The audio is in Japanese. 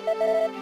you